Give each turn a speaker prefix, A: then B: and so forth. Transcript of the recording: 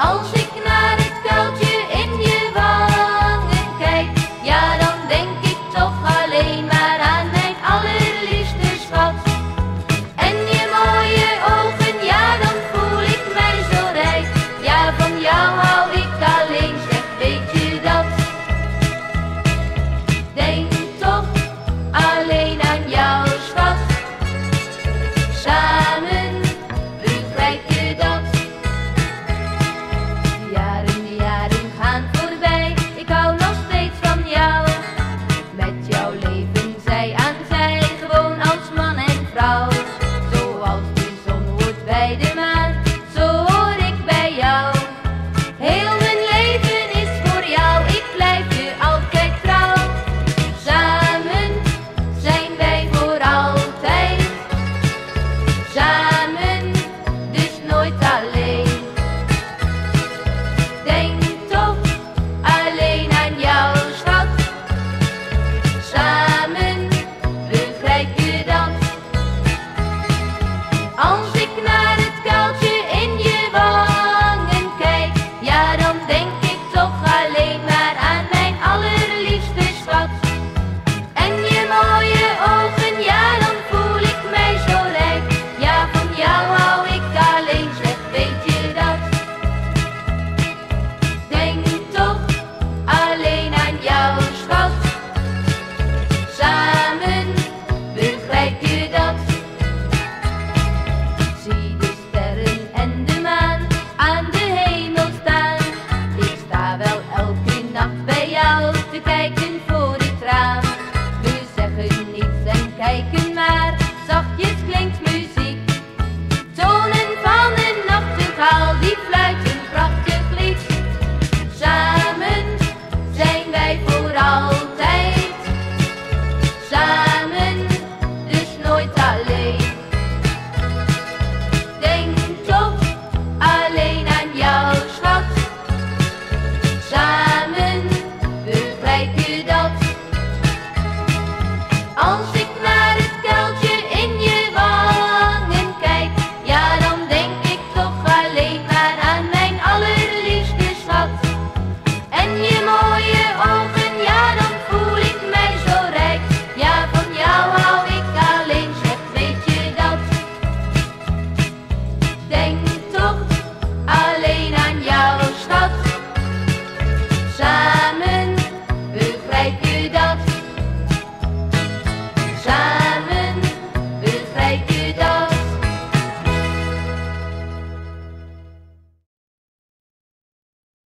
A: I'll